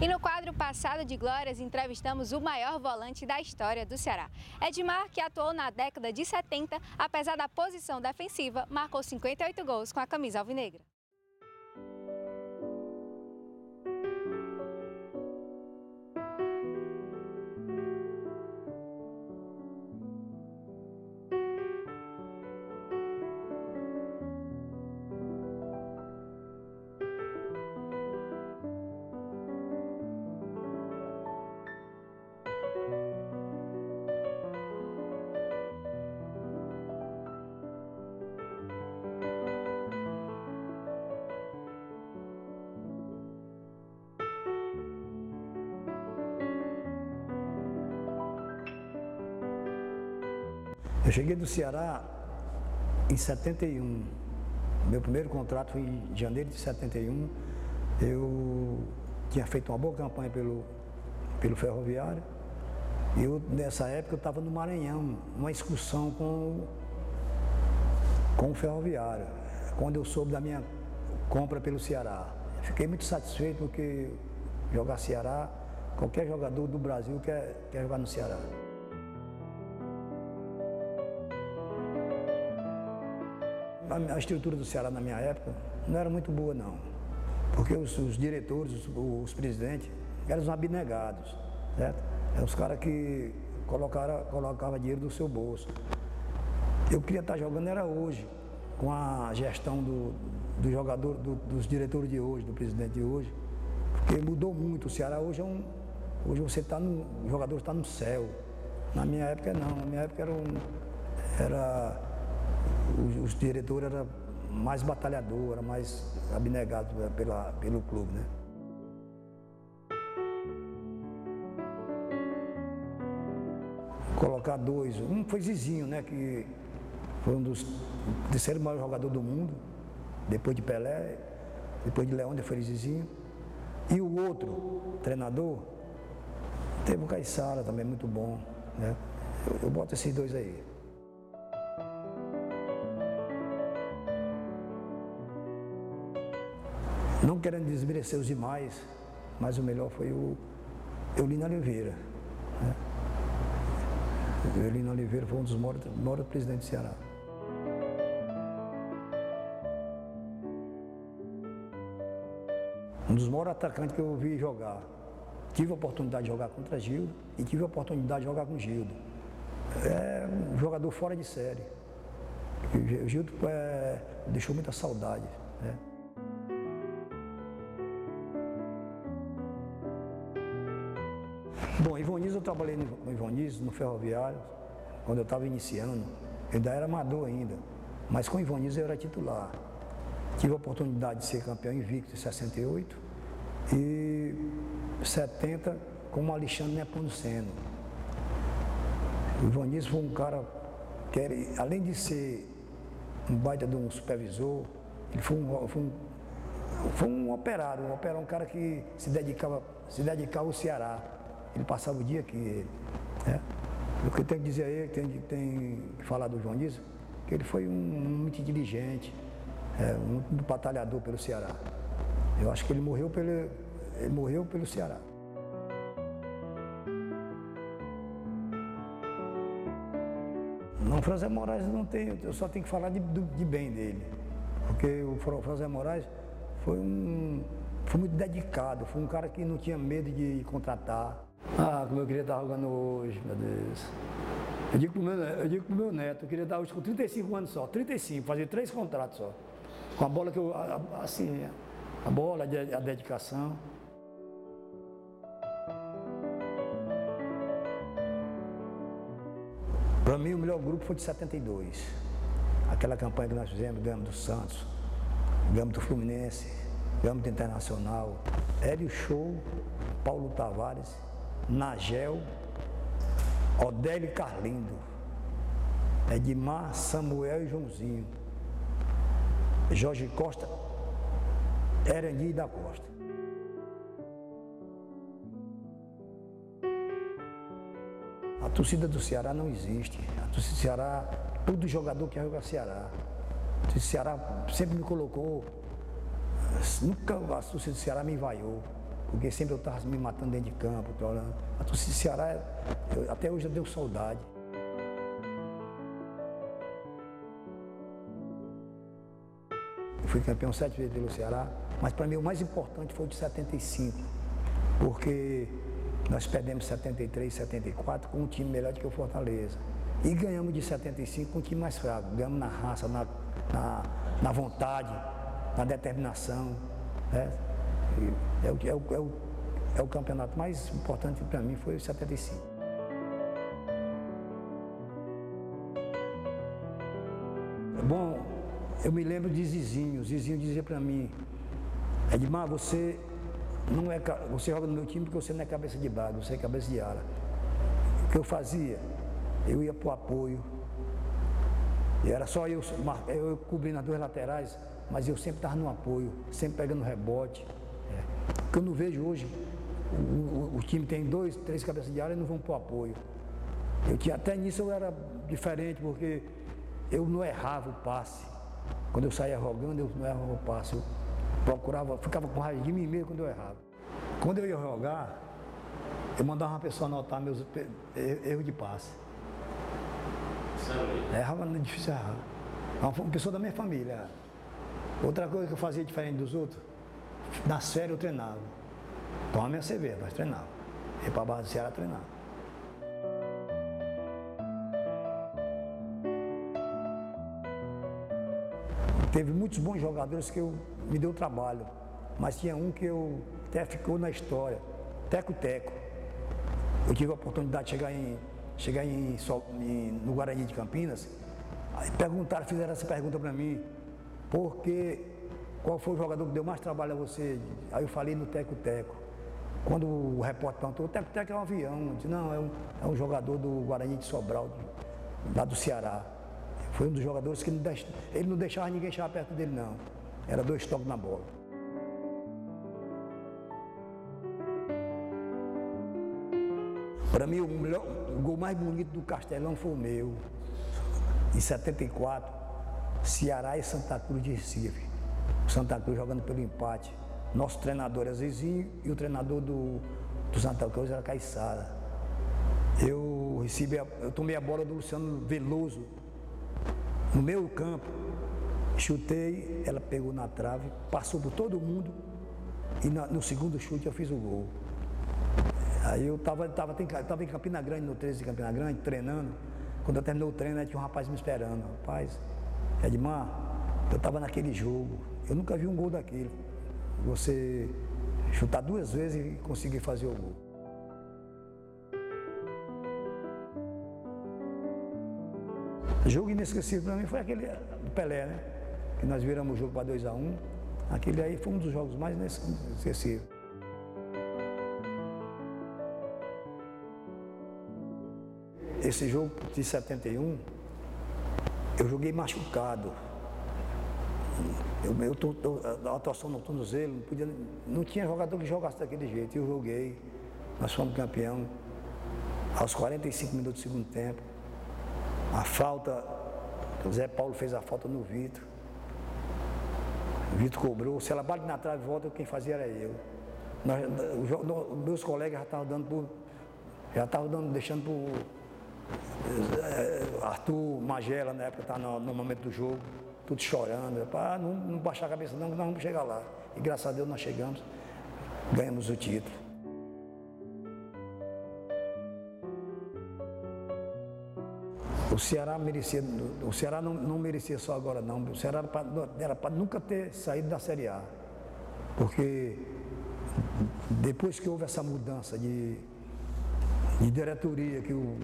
E no quadro Passado de Glórias, entrevistamos o maior volante da história do Ceará. Edmar, que atuou na década de 70, apesar da posição defensiva, marcou 58 gols com a camisa alvinegra. Eu cheguei do Ceará em 71. Meu primeiro contrato foi em janeiro de 71. Eu tinha feito uma boa campanha pelo, pelo ferroviário. E nessa época eu estava no Maranhão, uma excursão com, com o ferroviário, quando eu soube da minha compra pelo Ceará. Fiquei muito satisfeito porque jogar Ceará, qualquer jogador do Brasil quer, quer jogar no Ceará. A, estrutura do Ceará na minha época não era muito boa não, porque os, os diretores, os, os, presidentes, eram os abnegados, certo? Os caras que colocaram, colocavam dinheiro do seu bolso. Eu queria estar jogando era hoje, com a gestão do, do jogador, do, dos diretores de hoje, do presidente de hoje, porque mudou muito. O Ceará hoje é um. Hoje você está no. O jogador está no céu. Na minha época não, na minha época era um. Era os, os diretores eram mais batalhadores, eram mais abnegados pela, pelo clube, né? Colocar dois, um foi Zizinho, né? Que foi um dos terceiro maior jogador do mundo, depois de Pelé, depois de Leão, foi Zizinho. E o outro treinador, teve o Caissara também, muito bom. Né? Eu, eu boto esses dois aí. Não querendo desmerecer os demais, mas o melhor foi o Eulino Oliveira. Né? Eulino Oliveira foi um dos maiores, presidentes do Ceará. Um dos maiores atacantes que eu vi jogar. Tive a oportunidade de jogar contra Gildo e tive a oportunidade de jogar com Gildo. É um jogador fora de série. O Gildo é, deixou muita saudade. Né? Ivoniz, eu trabalhei no Ivoniz, no ferroviário, quando eu estava iniciando. Eu ainda era amador ainda, mas com Ivoniz eu era titular. Tive a oportunidade de ser campeão invicto em 68 e 70 com o Alexandre Nepomuceno. O Ivoniz foi um cara que, era, além de ser um baita de um supervisor, ele foi um, foi um, foi um operário, um operário, um cara que se dedicava, se dedicava ao Ceará. Ele passava o dia aqui. Né? O que eu tenho que dizer a ele, tem, tem que falar do João Dias, que ele foi um, muito inteligente, é, muito batalhador pelo Ceará. Eu acho que ele morreu pelo, ele morreu pelo Ceará. Não, Franzé Moraes não tem, eu só tenho que falar de, de bem dele. Porque o Franzé Moraes foi um, foi muito dedicado, foi um cara que não tinha medo de contratar. Ah, como eu queria estar jogando hoje, meu Deus. Eu digo pro meu, eu digo pro meu neto, eu queria estar hoje com 35 anos só, 35, fazer três contratos só. Com a bola que eu, assim, a bola, a dedicação. Para mim, o melhor grupo foi de 72. Aquela campanha que nós fizemos, ganhamos do Santos, ganhamos do Fluminense, ganhamos do Internacional. Hélio Show, Paulo Tavares, Nagel, Odélio Carlindo, Edmar, Samuel e Joãozinho, Jorge Costa, Erandi da Costa. A torcida do Ceará não existe. A torcida do Ceará, todo jogador que joga Ceará. A torcida do Ceará sempre me colocou, nunca a torcida do Ceará me envaiou. Porque sempre eu estava me matando dentro de campo, trolando. A torcida do Ceará, eu, até hoje eu deu saudade. Eu fui campeão sete vezes pelo Ceará, mas para mim o mais importante foi o de 75, porque nós perdemos 73, 74 com um time melhor do que o Fortaleza. E ganhamos de 75 com um time mais fraco. Ganhamos na raça, na, na, na vontade, na determinação. Né? É o, é, o, é, o, é o campeonato mais importante para mim, foi o 75. Bom, eu me lembro de Zizinho. Zizinho dizia para mim, Edmar, você não é, você joga no meu time porque você não é cabeça de base, você é cabeça de ala. O que eu fazia? Eu ia para o apoio. E era só eu, eu cobrindo as duas laterais, mas eu sempre estava no apoio, sempre pegando rebote. É. Que eu não vejo hoje, o, o, o, time tem dois, três cabeças de área e não vão para o apoio. Eu tinha, até nisso eu era diferente, porque eu não errava o passe. Quando eu saía rogando, eu não errava o passe. Eu procurava, ficava com raiva de mim mesmo quando eu errava. Quando eu ia jogar, eu mandava uma pessoa anotar meus erros de passe. Errava, não é difícil errar. Uma pessoa da minha família. Outra coisa que eu fazia diferente dos outros, na série eu treinava. Toma minha cerveja, mas treinava. Ia para a base do Ceará treinar. Teve muitos bons jogadores que eu, me deu trabalho, mas tinha um que eu até ficou na história, Teco Teco. Eu tive a oportunidade de chegar em, chegar em, em no Guarani de Campinas, aí perguntaram, fizeram essa pergunta para mim, porque qual foi o jogador que deu mais trabalho a você? Aí eu falei no Teco Teco. Quando o repórter perguntou, o Teco Teco é um avião. Eu disse, não, é um, é um jogador do Guarani de Sobral, lá do Ceará. Foi um dos jogadores que não ele não deixava ninguém chegar perto dele, não. Era dois toques na bola. Para mim, o, melhor, o gol mais bonito do Castelão foi o meu. Em 74, Ceará e Santa Cruz de Recife. Santa Cruz jogando pelo empate. Nosso treinador era Zezinho e o treinador do, do Santa Cruz era Caiçara. Eu recebi, a, eu tomei a bola do Luciano Veloso no meu campo, chutei, ela pegou na trave, passou por todo mundo e no segundo chute eu fiz o gol. Aí eu estava tava, tava em Campina Grande, no 13 de Campina Grande, treinando. Quando eu terminou o treino, tinha um rapaz me esperando. Rapaz, Edmar, eu estava naquele jogo, eu nunca vi um gol daquele. Você chutar duas vezes e conseguir fazer o gol. Jogo inesquecível para mim foi aquele do Pelé, né? Que nós viramos o jogo para 2x1. Um. Aquele aí foi um dos jogos mais inesquecíveis. Esse jogo de 71, eu joguei machucado. Eu, eu, tô, a atuação no tornozelo, não, podia, não tinha jogador que jogasse daquele jeito. Eu joguei, nós fomos campeão aos 45 minutos do segundo tempo. A falta, o Zé Paulo fez a falta no Vitor. O Vitor cobrou. Se ela bate na trave e volta, quem fazia era eu. Nós, meus colegas já estavam dando por. Já estavam dando, deixando por. Eh, Arthur Magela, na época, estava no, no, momento do jogo, tudo chorando. Para não, não baixar a cabeça, não, nós vamos chegar lá. E graças a Deus nós chegamos, ganhamos o título. O Ceará merecia, o Ceará não, não merecia só agora não, o Ceará era para nunca ter saído da Série A. Porque depois que houve essa mudança de, de diretoria, que o,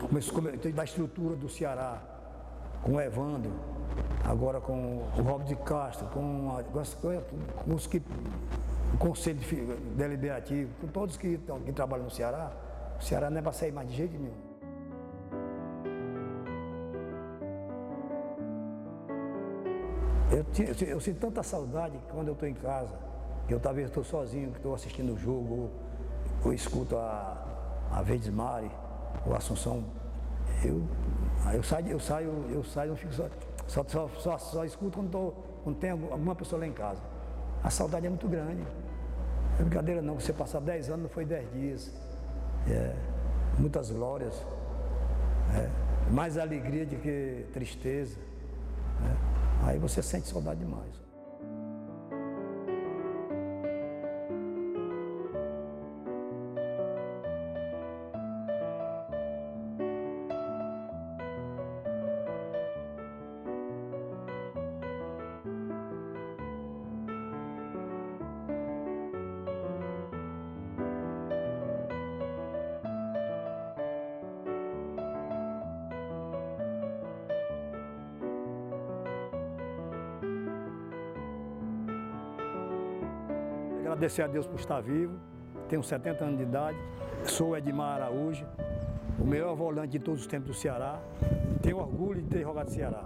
começou, da estrutura do Ceará, com o Evandro, agora com o Robert de Castro, com, a, com os que o Conselho Deliberativo, com todos que, que trabalham no Ceará, o Ceará não é para sair mais de jeito nenhum. Eu, eu, eu, sinto tanta saudade quando eu estou em casa, que eu talvez estou sozinho, que estou assistindo o jogo, ou, ou escuto a, a Verdes Mari, ou Assunção, eu, eu saio, eu saio, eu saio, não fico só, só, só, só escuto quando, tô, quando tem alguma pessoa lá em casa. A saudade é muito grande. É brincadeira não, você passar 10 anos não foi 10 dias. É, muitas glórias. É, mais alegria do que tristeza. É, aí você sente saudade demais. Agradecer a Deus por estar vivo. Tenho 70 anos de idade. Sou Edmar Araújo, o melhor volante de todos os tempos do Ceará. Tenho orgulho de ter jogado Ceará.